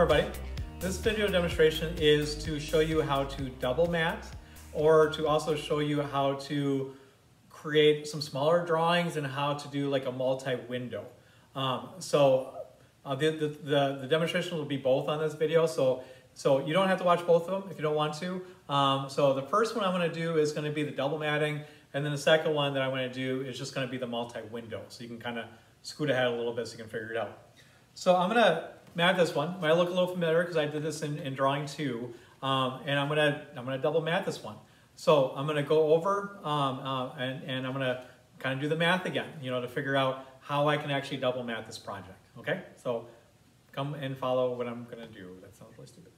everybody. This video demonstration is to show you how to double mat or to also show you how to create some smaller drawings and how to do like a multi-window. Um, so uh, the, the, the, the, demonstration will be both on this video. So, so you don't have to watch both of them if you don't want to. Um, so the first one I'm gonna do is gonna be the double matting. And then the second one that I'm gonna do is just gonna be the multi-window. So you can kind of scoot ahead a little bit so you can figure it out. So I'm gonna mat this one. Might look a little familiar because I did this in, in drawing two. Um, and I'm gonna, I'm gonna double mat this one. So I'm gonna go over um, uh, and, and I'm gonna kind of do the math again, you know, to figure out how I can actually double mat this project, okay? So come and follow what I'm gonna do. That sounds really stupid.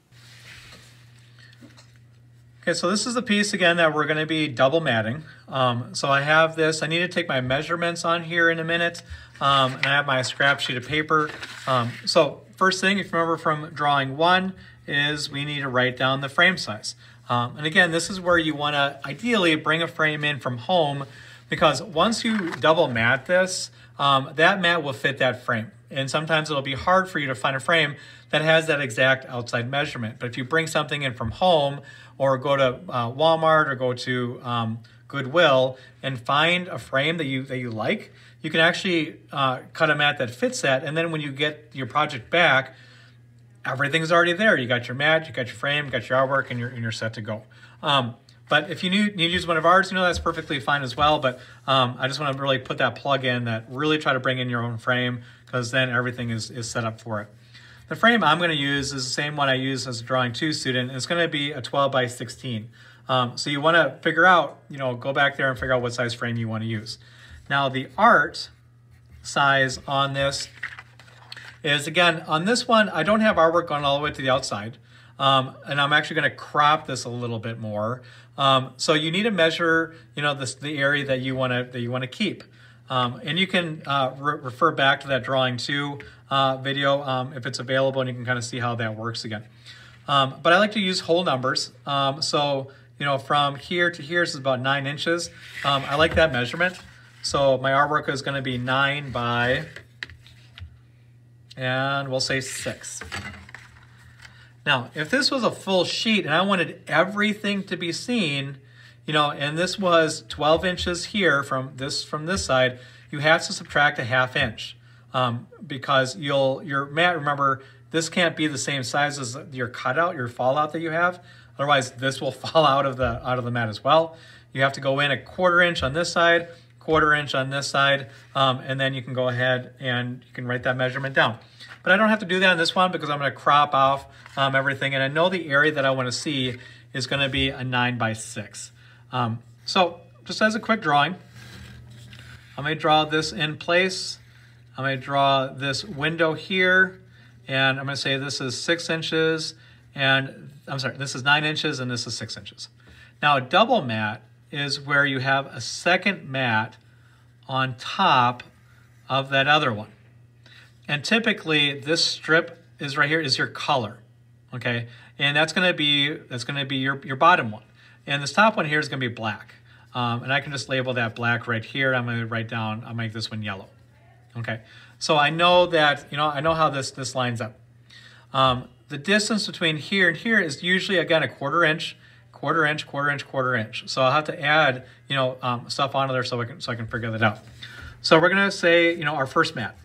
Okay, so this is the piece again that we're gonna be double matting. Um, so I have this, I need to take my measurements on here in a minute, um, and I have my scrap sheet of paper. Um, so first thing, if you remember from drawing one, is we need to write down the frame size. Um, and again, this is where you wanna ideally bring a frame in from home because once you double mat this, um, that mat will fit that frame. And sometimes it'll be hard for you to find a frame that has that exact outside measurement. But if you bring something in from home or go to uh, Walmart or go to um, Goodwill and find a frame that you that you like, you can actually uh, cut a mat that fits that. And then when you get your project back, everything's already there. You got your mat, you got your frame, you got your artwork, and you're, and you're set to go. Um, but if you need, need, to use one of ours, you know, that's perfectly fine as well. But um, I just want to really put that plug in that really try to bring in your own frame because then everything is, is set up for it. The frame I'm going to use is the same one I use as a Drawing 2 student. It's going to be a 12 by 16. Um, so you want to figure out, you know, go back there and figure out what size frame you want to use. Now the art size on this is, again, on this one, I don't have artwork going all the way to the outside. Um, and I'm actually going to crop this a little bit more. Um, so you need to measure, you know, this, the area that you want to that you want to keep. Um, and you can uh, re refer back to that drawing two uh, video um, if it's available, and you can kind of see how that works again. Um, but I like to use whole numbers. Um, so you know, from here to here, this is about nine inches. I like that measurement. So my artwork is going to be nine by, and we'll say six. Now, if this was a full sheet and I wanted everything to be seen, you know, and this was 12 inches here from this from this side, you have to subtract a half inch um, because you'll your mat. Remember, this can't be the same size as your cutout, your fallout that you have. Otherwise, this will fall out of the out of the mat as well. You have to go in a quarter inch on this side, quarter inch on this side, um, and then you can go ahead and you can write that measurement down. But I don't have to do that on this one because I'm going to crop off um, everything. And I know the area that I want to see is going to be a 9 by 6. Um, so just as a quick drawing, I'm going to draw this in place. I'm going to draw this window here. And I'm going to say this is 6 inches. And I'm sorry, this is 9 inches and this is 6 inches. Now a double mat is where you have a second mat on top of that other one. And typically this strip is right here is your color, okay? And that's gonna be, that's gonna be your, your bottom one. And this top one here is gonna be black. Um, and I can just label that black right here. I'm gonna write down, I'll make this one yellow, okay? So I know that, you know, I know how this, this lines up. Um, the distance between here and here is usually, again, a quarter inch, quarter inch, quarter inch, quarter inch. So I'll have to add, you know, um, stuff onto there so I can, so I can figure that out. So we're gonna say, you know, our first mat.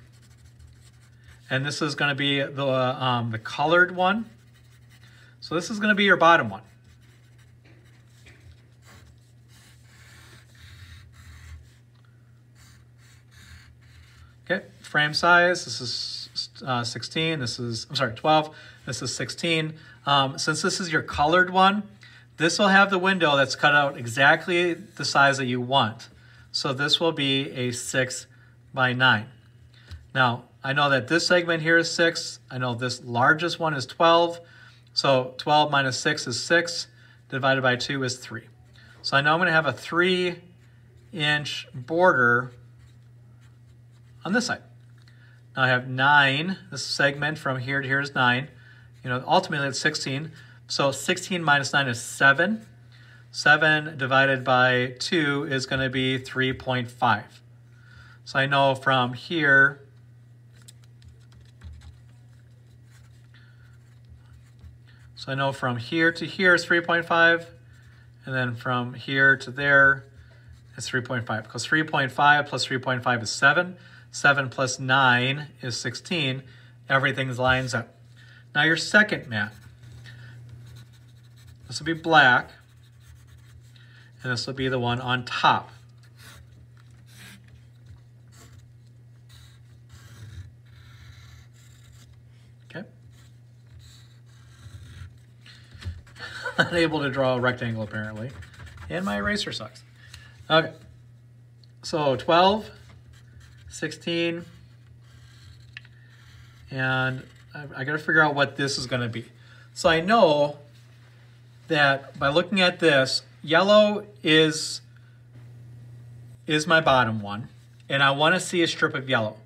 And this is going to be the, um, the colored one. So this is going to be your bottom one. Okay, frame size, this is uh, 16, this is, I'm sorry, 12, this is 16. Um, since this is your colored one, this will have the window that's cut out exactly the size that you want. So this will be a 6 by 9. Now, I know that this segment here is 6. I know this largest one is 12. So 12 minus 6 is 6. Divided by 2 is 3. So I know I'm going to have a 3 inch border on this side. Now I have 9. This segment from here to here is 9. You know, ultimately it's 16. So 16 minus 9 is 7. 7 divided by 2 is going to be 3.5. So I know from here So I know from here to here is 3.5, and then from here to there is 3.5, because 3.5 plus 3.5 is 7, 7 plus 9 is 16, everything lines up. Now your second mat, this will be black, and this will be the one on top. Okay. Unable to draw a rectangle apparently, and my eraser sucks. Okay, so 12, 16, and I, I got to figure out what this is going to be. So I know that by looking at this, yellow is is my bottom one, and I want to see a strip of yellow,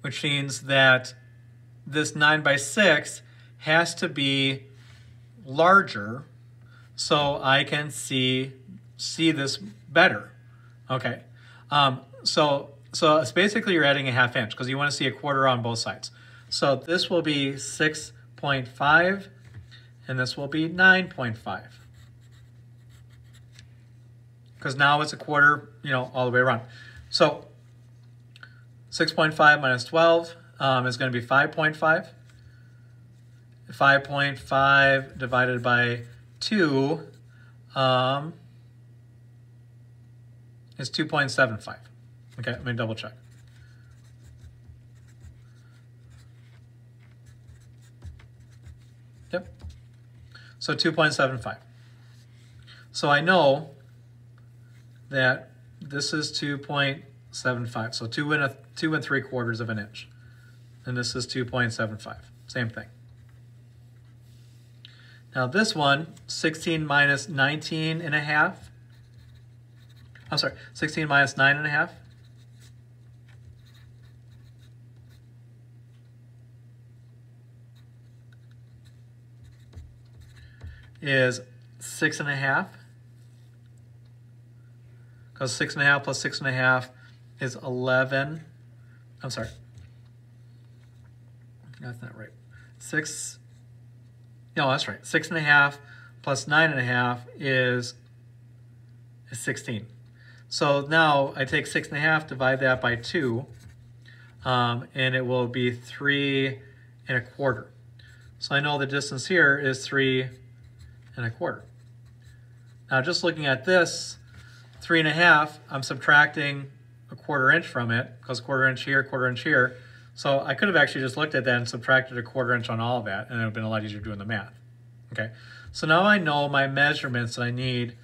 which means that this 9 by 6 has to be larger so I can see see this better. Okay, um, so so it's basically you're adding a half inch because you want to see a quarter on both sides. So this will be 6.5 and this will be 9.5. Because now it's a quarter, you know, all the way around. So 6.5 minus 12 um, is going to be 5.5. 5.5 divided by 2 um, is 2.75. Okay, let me double check. Yep. So 2.75. So I know that this is 2.75. So two and a two and three quarters of an inch. And this is 2.75. Same thing. Now this one, 16 minus 19 and a half. I'm sorry, 16 minus nine and a half. Is six and a half. Because six and a half plus six and a half is 11. I'm sorry. That's not right. Six, no, that's right. Six and a half plus nine and a half is, is 16. So now I take six and a half, divide that by two, um, and it will be three and a quarter. So I know the distance here is three and a quarter. Now just looking at this, three and a half, I'm subtracting a quarter inch from it, because quarter inch here, quarter inch here. So I could have actually just looked at that and subtracted a quarter inch on all of that, and it would have been a lot easier doing the math. Okay, so now I know my measurements that I need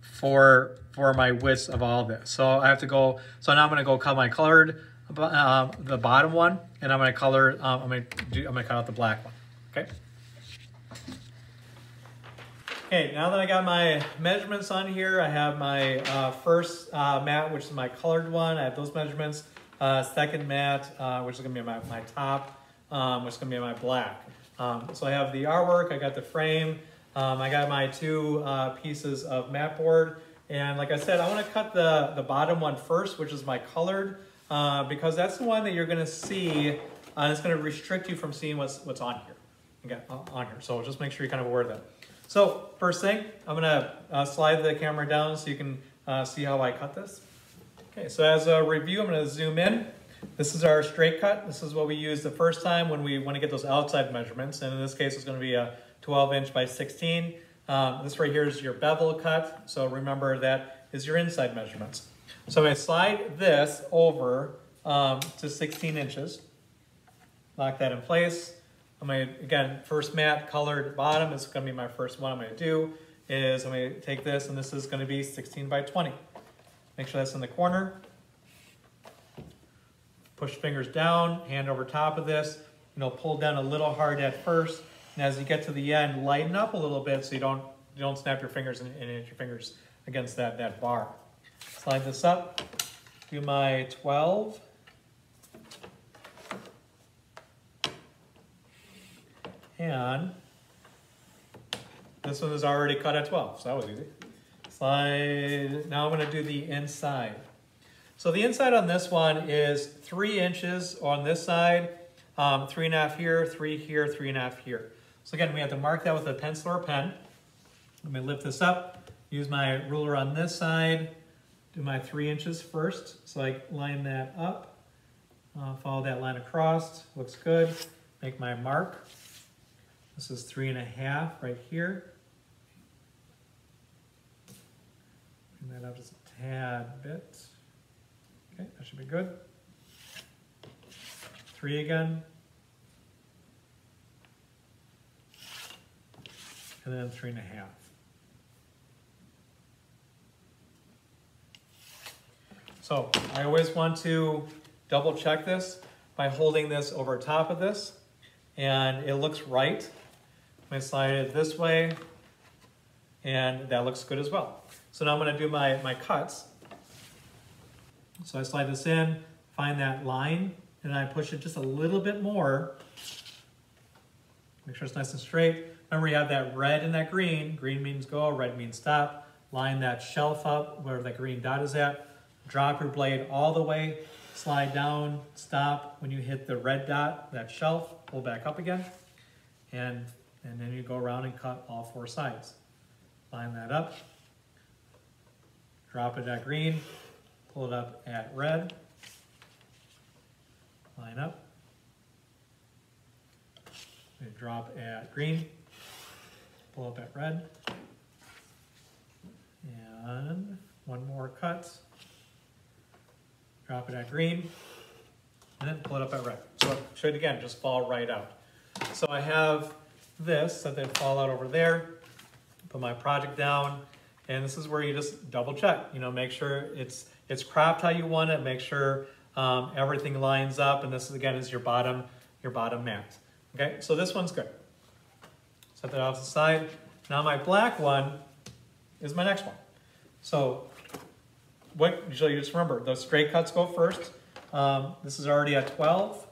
for for my widths of all of this. So I have to go, so now I'm gonna go cut my colored, uh, the bottom one, and I'm gonna color, um, I'm, gonna do, I'm gonna cut out the black one, okay? Okay, now that I got my measurements on here, I have my uh, first uh, mat, which is my colored one. I have those measurements. Uh, second mat, uh, which is gonna be my, my top, um, which is gonna be my black. Um, so I have the artwork, I got the frame, um, I got my two uh, pieces of mat board. And like I said, I wanna cut the, the bottom one first, which is my colored, uh, because that's the one that you're gonna see, and it's gonna restrict you from seeing what's, what's on here. Okay, on here. So just make sure you're kind of aware of that. So first thing, I'm gonna uh, slide the camera down so you can uh, see how I cut this. Okay, so as a review, I'm gonna zoom in. This is our straight cut. This is what we used the first time when we want to get those outside measurements. And in this case, it's gonna be a 12 inch by 16. Um, this right here is your bevel cut. So remember that is your inside measurements. So I'm gonna slide this over um, to 16 inches. Lock that in place. I'm gonna, again, first mat colored bottom is gonna be my first one I'm gonna do, is I'm gonna take this and this is gonna be 16 by 20. Make sure that's in the corner. Push fingers down, hand over top of this, you know, pull down a little hard at first, and as you get to the end, lighten up a little bit so you don't, you don't snap your fingers and, and hit your fingers against that, that bar. Slide this up, do my 12. And this one is already cut at 12, so that was easy. Slide, now I'm gonna do the inside. So the inside on this one is three inches on this side, um, three and a half here, three here, three and a half here. So again, we have to mark that with a pencil or pen. Let me lift this up, use my ruler on this side, do my three inches first. So I line that up, uh, follow that line across, looks good. Make my mark. This is three and a half right here. Bring that up just a tad bit. Okay, that should be good. Three again. And then three and a half. So I always want to double check this by holding this over top of this and it looks right. I slide it this way and that looks good as well. So now I'm gonna do my, my cuts. So I slide this in, find that line, and I push it just a little bit more. Make sure it's nice and straight. Remember you have that red and that green. Green means go, red means stop. Line that shelf up where that green dot is at. Drop your blade all the way, slide down, stop. When you hit the red dot, that shelf, pull back up again. And, and then you go around and cut all four sides. Line that up. Drop it at green, pull it up at red. Line up. And drop at green, pull up at red. And one more cut. Drop it at green, and then pull it up at red. So it again, just fall right out. So I have this that they fall out over there. Put my project down, and this is where you just double check. You know, make sure it's it's cropped how you want it. Make sure um, everything lines up, and this is, again is your bottom your bottom mat. Okay, so this one's good. Set that off to the side. Now my black one is my next one. So what usually you just remember, those straight cuts go first. Um, this is already at 12.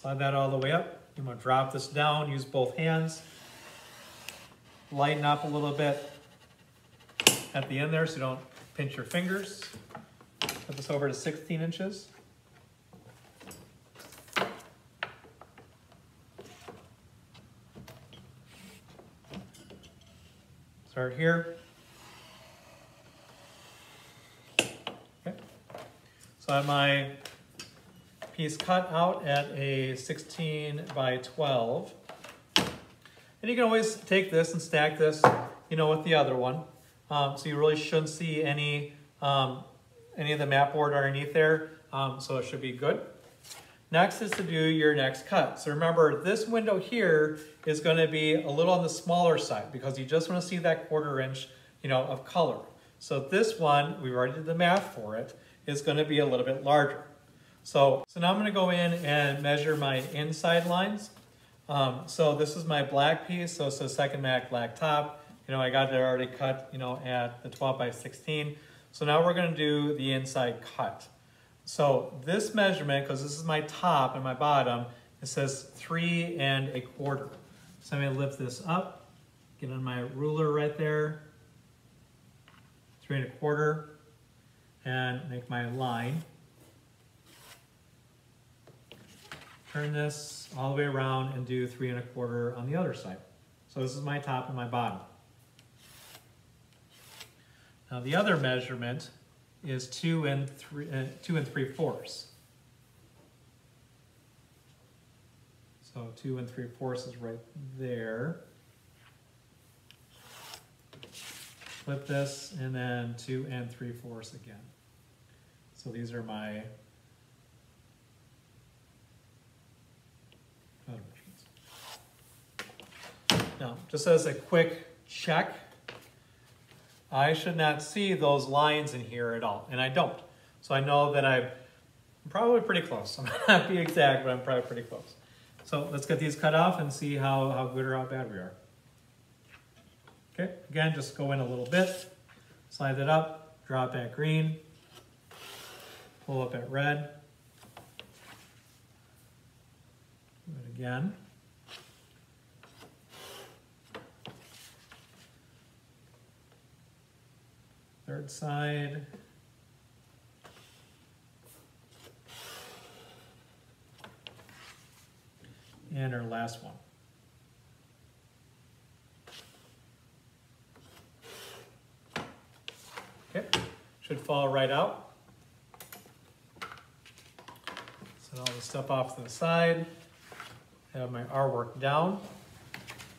Slide that all the way up. You want to drop this down, use both hands. Lighten up a little bit at the end there so you don't pinch your fingers. Put this over to 16 inches. Start here. Okay. So have my piece cut out at a 16 by 12. And you can always take this and stack this, you know, with the other one. Um, so you really shouldn't see any, um, any of the mat board underneath there. Um, so it should be good. Next is to do your next cut. So remember, this window here is going to be a little on the smaller side because you just want to see that quarter inch, you know, of color. So this one, we've already did the math for it is going to be a little bit larger. So, so now I'm going to go in and measure my inside lines. Um, so this is my black piece, so it's a second mat black top. You know, I got it already cut, you know, at the 12 by 16. So now we're going to do the inside cut. So this measurement, because this is my top and my bottom, it says three and a quarter. So I'm to lift this up, get on my ruler right there, three and a quarter and make my line. Turn this all the way around and do three and a quarter on the other side. So this is my top and my bottom. Now the other measurement is two and three, uh, two and three fourths. So two and three fourths is right there. Flip this and then two and three fourths again. So these are my Now, just as a quick check, I should not see those lines in here at all, and I don't. So I know that I'm probably pretty close. I might not be exact, but I'm probably pretty close. So let's get these cut off and see how, how good or how bad we are. Okay, again, just go in a little bit, slide that up, drop back green, pull up at red. Do it again. Third side. and our last one. Okay, should fall right out. Set all the stuff off to the side. Have my R work down.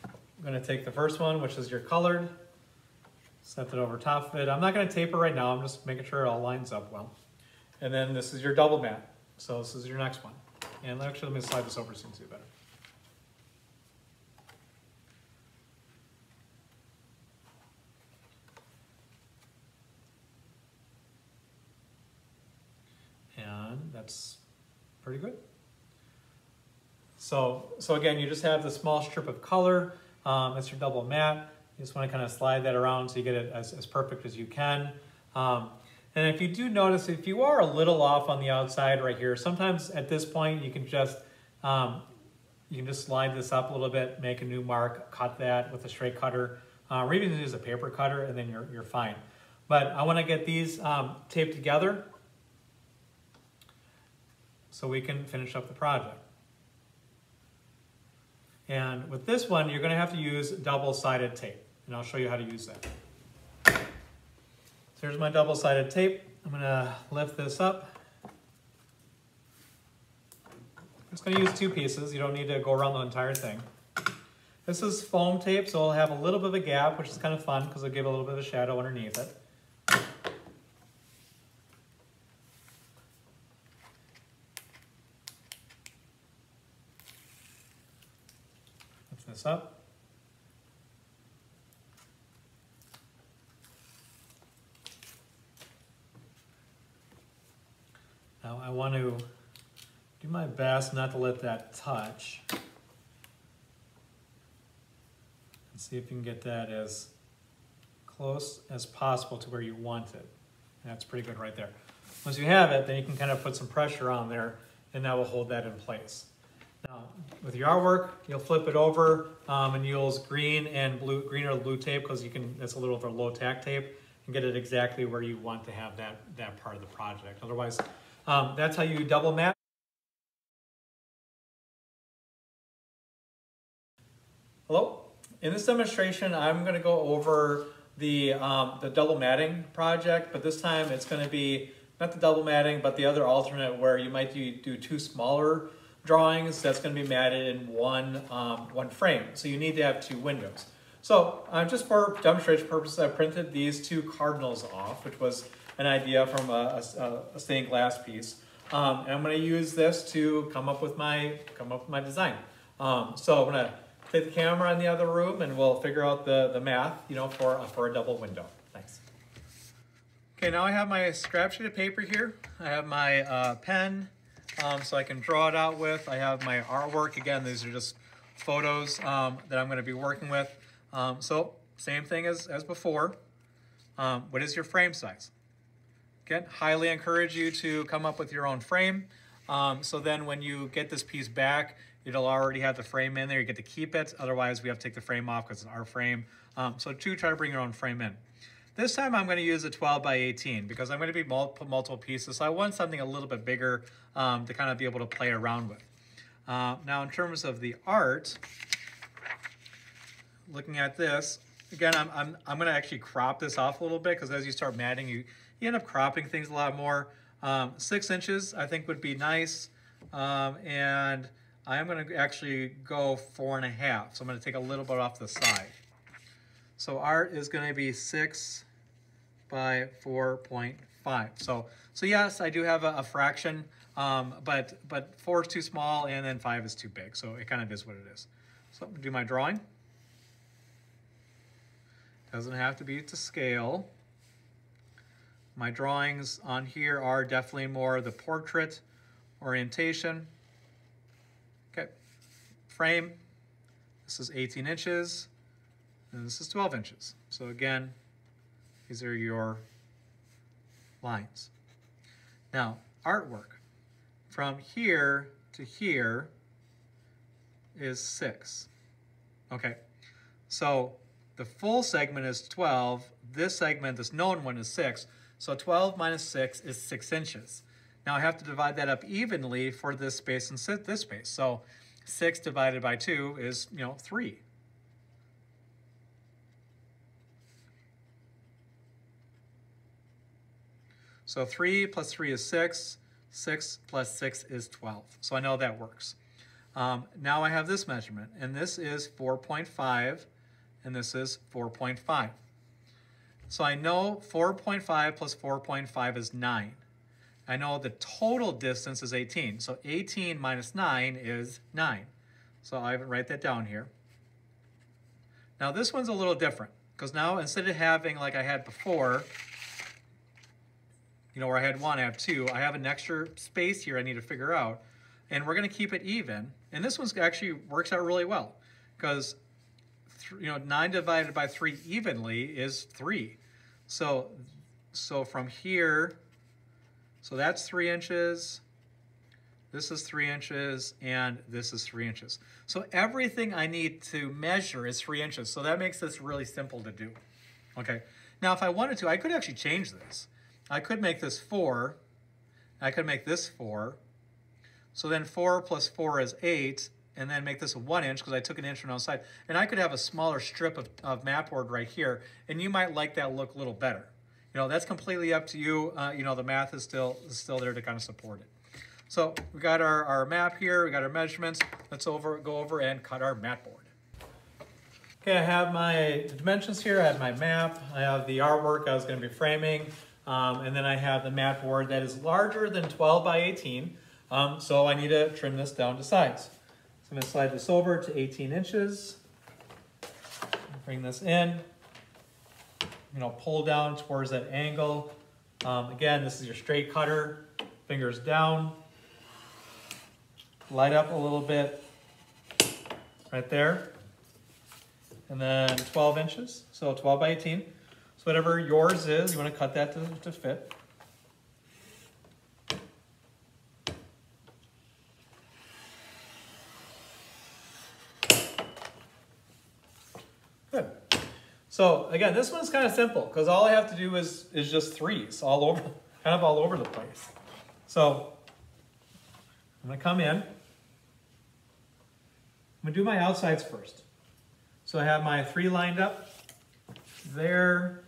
I'm gonna take the first one, which is your colored, set that over top of it. I'm not gonna tape it right now, I'm just making sure it all lines up well. And then this is your double mat. So this is your next one. And actually, let me slide this over so you can see it better. And that's pretty good. So, so again, you just have the small strip of color. Um, it's your double matte. You just want to kind of slide that around so you get it as, as perfect as you can. Um, and if you do notice, if you are a little off on the outside right here, sometimes at this point you can just um, you can just slide this up a little bit, make a new mark, cut that with a straight cutter, uh, or even use a paper cutter, and then you're, you're fine. But I want to get these um, taped together so we can finish up the project. And with this one, you're going to have to use double-sided tape, and I'll show you how to use that. So here's my double-sided tape. I'm gonna lift this up. I'm just gonna use two pieces. You don't need to go around the entire thing. This is foam tape, so it'll have a little bit of a gap, which is kind of fun because it'll give a little bit of a shadow underneath it. Lift this up. Now I want to do my best not to let that touch. And see if you can get that as close as possible to where you want it. That's pretty good right there. Once you have it, then you can kind of put some pressure on there and that will hold that in place. Now, with your artwork, you'll flip it over um, and you'll use green and blue, green or blue tape because you can, it's a little of a low tack tape and get it exactly where you want to have that, that part of the project. Otherwise, um, that's how you double matte. Hello. In this demonstration, I'm going to go over the, um, the double matting project, but this time it's going to be not the double matting, but the other alternate where you might do, do two smaller drawings that's going to be matted in one, um, one frame. So you need to have two windows. So uh, just for demonstration purposes, I printed these two cardinals off, which was an idea from a, a, a stained glass piece. Um, and I'm going to use this to come up with my come up with my design. Um, so I'm going to take the camera in the other room and we'll figure out the, the math, you know, for, for a double window. Thanks. Okay, now I have my scrap sheet of paper here. I have my uh, pen, um, so I can draw it out with. I have my artwork. Again, these are just photos um, that I'm going to be working with. Um, so same thing as, as before. Um, what is your frame size? Again, highly encourage you to come up with your own frame. Um, so then when you get this piece back, it'll already have the frame in there. You get to keep it. Otherwise, we have to take the frame off because it's our frame. Um, so do try to bring your own frame in. This time I'm going to use a 12 by 18 because I'm going to be multiple, multiple pieces. So I want something a little bit bigger um, to kind of be able to play around with. Uh, now in terms of the art, looking at this, again, I'm, I'm, I'm going to actually crop this off a little bit because as you start matting, you, you end up cropping things a lot more. Um, six inches, I think would be nice. Um, and I'm gonna actually go four and a half. So I'm gonna take a little bit off the side. So art is gonna be six by 4.5. So, so yes, I do have a, a fraction, um, but, but four is too small and then five is too big. So it kind of is what it is. So I'm gonna do my drawing. Doesn't have to be to scale. My drawings on here are definitely more the portrait orientation. Okay, frame, this is 18 inches, and this is 12 inches. So again, these are your lines. Now, artwork. From here to here is six. Okay, so the full segment is 12. This segment, this known one, is six. So 12 minus 6 is 6 inches. Now I have to divide that up evenly for this space and this space. So 6 divided by 2 is, you know, 3. So 3 plus 3 is 6. 6 plus 6 is 12. So I know that works. Um, now I have this measurement, and this is 4.5, and this is 4.5. So I know 4.5 plus 4.5 is 9. I know the total distance is 18. So 18 minus 9 is 9. So I write that down here. Now this one's a little different because now instead of having like I had before, you know, where I had one, I have two, I have an extra space here I need to figure out. And we're going to keep it even. And this one's actually works out really well because, you know, 9 divided by 3 evenly is 3. So, so from here, so that's 3 inches, this is 3 inches, and this is 3 inches. So everything I need to measure is 3 inches. So that makes this really simple to do. Okay. Now, if I wanted to, I could actually change this. I could make this 4. I could make this 4. So then 4 plus 4 is 8, and then make this a 1 inch because I took an inch from outside. And I could have a smaller strip of, of mat board right here, and you might like that look a little better. You know, that's completely up to you. Uh, you know, the math is still, is still there to kind of support it. So we got our, our map here, we got our measurements. Let's over go over and cut our mat board. Okay, I have my dimensions here. I have my map. I have the artwork I was going to be framing. Um, and then I have the mat board that is larger than 12 by 18. Um, so I need to trim this down to size. I'm going to slide this over to 18 inches. Bring this in. You know, pull down towards that angle. Um, again, this is your straight cutter. Fingers down. Light up a little bit right there. And then 12 inches, so 12 by 18. So whatever yours is, you want to cut that to, to fit. Good. So again, this one's kind of simple because all I have to do is, is just threes all over, kind of all over the place. So I'm to come in. I'm to do my outsides first. So I have my three lined up there,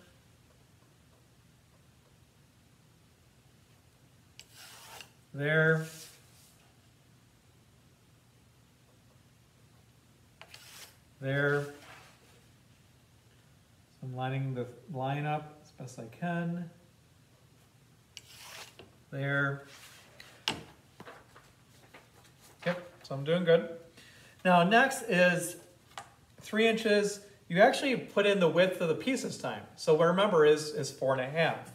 there. There. I'm lining the line up as best I can. There. Yep, so I'm doing good. Now next is three inches. You actually put in the width of the piece this time. So what remember is, is four and a half.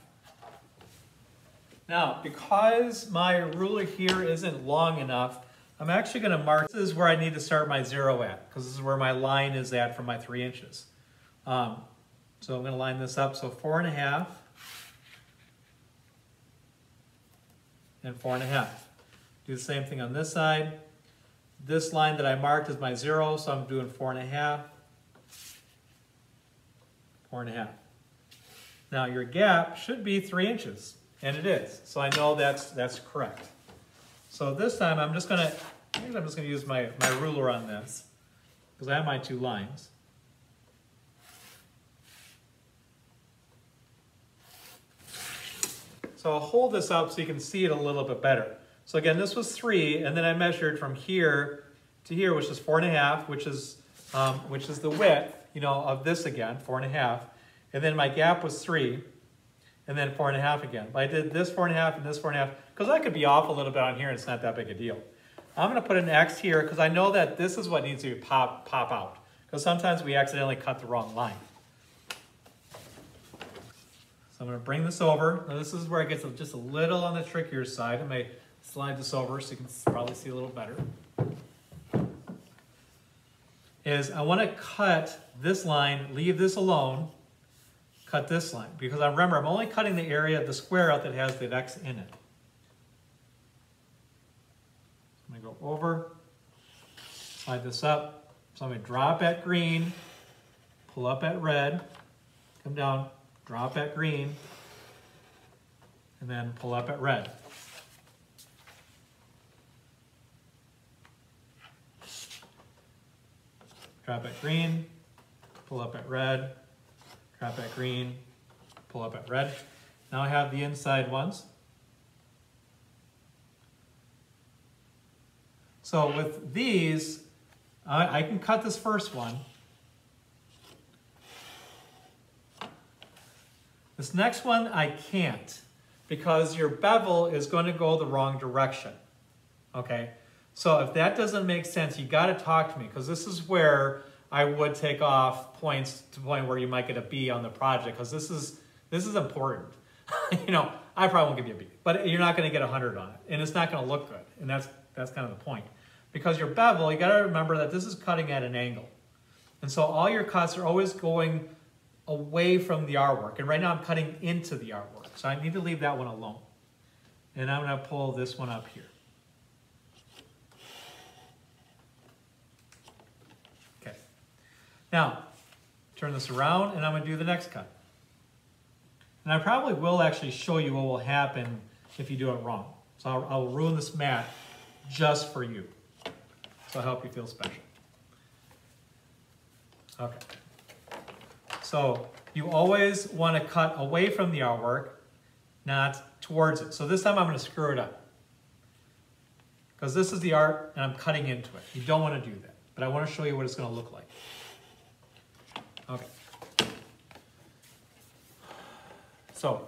Now, because my ruler here isn't long enough, I'm actually going to mark, this is where I need to start my zero at, because this is where my line is at for my three inches. Um, so I'm going to line this up, so four and a half, and four and a half. Do the same thing on this side. This line that I marked is my zero, so I'm doing four and a half, four and a half. Now your gap should be three inches. And it is. So I know that's, that's correct. So this time I'm just gonna, I'm just gonna use my, my ruler on this because I have my two lines. So I'll hold this up so you can see it a little bit better. So again, this was three, and then I measured from here to here, which is four and a half, which is, um, which is the width, you know, of this again, four and a half. And then my gap was three and then four and a half again. But I did this four and a half and this four and a half, because I could be off a little bit on here and it's not that big a deal. I'm gonna put an X here because I know that this is what needs to pop, pop out. Because sometimes we accidentally cut the wrong line. So I'm gonna bring this over. Now this is where it gets just a little on the trickier side. I may slide this over so you can probably see a little better. Is I wanna cut this line, leave this alone, cut this line because I remember I'm only cutting the area of the square out that has the X in it. I'm going to go over, slide this up. So I'm to drop at green, pull up at red, come down, drop at green, and then pull up at red. drop at green, pull up at red, drop at green, pull up at red. Now I have the inside ones. So with these, I, I can cut this first one. This next one I can't because your bevel is going to go the wrong direction. Okay, so if that doesn't make sense, you got to talk to me because this is where I would take off points to point where you might get a B on the project because this is this is important. you know, I probably won't give you a B, but you're not going to get a 100 on it, and it's not going to look good, and that's that's kind of the point. Because your bevel, you got to remember that this is cutting at an angle, and so all your cuts are always going away from the artwork. And right now I'm cutting into the artwork. So I need to leave that one alone. And I'm going to pull this one up here. Okay. Now, turn this around and I'm going to do the next cut. And I probably will actually show you what will happen if you do it wrong. So I'll, I'll ruin this mat just for you. So I'll help you feel special. Okay. So you always want to cut away from the artwork, not towards it. So this time I'm going to screw it up. Because this is the art and I'm cutting into it. You don't want to do that. But I want to show you what it's going to look like. Okay. So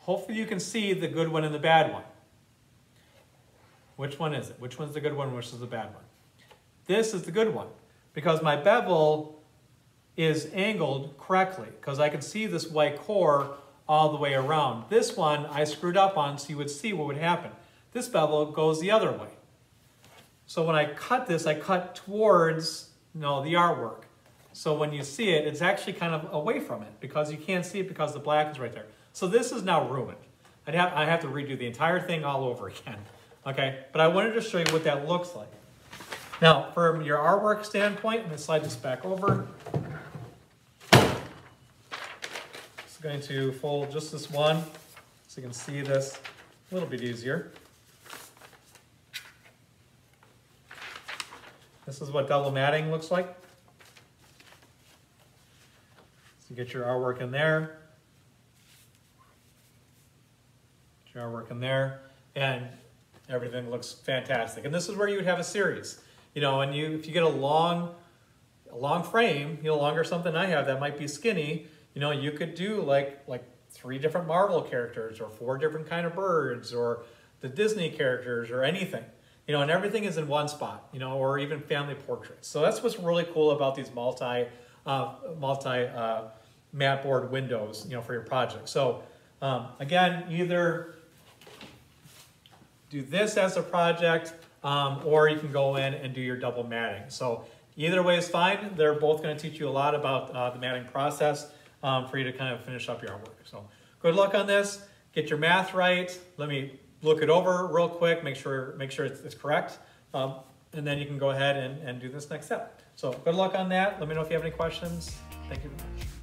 hopefully you can see the good one and the bad one. Which one is it? Which one's the good one, which is the bad one? This is the good one because my bevel is angled correctly because I can see this white core all the way around. This one I screwed up on so you would see what would happen. This bevel goes the other way. So when I cut this, I cut towards you know, the artwork. So when you see it, it's actually kind of away from it because you can't see it because the black is right there. So this is now ruined. I'd have, I have to redo the entire thing all over again. Okay, but I wanted to show you what that looks like. Now, from your artwork standpoint, I'm to slide this back over. Going to fold just this one so you can see this a little bit easier. This is what double matting looks like. So get your artwork in there. Get your artwork in there. And everything looks fantastic. And this is where you would have a series. You know, and you if you get a long, a long frame, you know, longer something I have that might be skinny, you know, you could do like like three different Marvel characters or four different kind of birds or the Disney characters or anything. You know, and everything is in one spot, you know, or even family portraits. So that's what's really cool about these multi uh, multi uh, mat board windows, you know, for your project. So um, again, either do this as a project um, or you can go in and do your double matting. So either way is fine. They're both going to teach you a lot about uh, the matting process um, for you to kind of finish up your homework. So good luck on this. Get your math right. Let me look it over real quick, make sure, make sure it's, it's correct. Um, and then you can go ahead and, and do this next step. So good luck on that. Let me know if you have any questions. Thank you very much.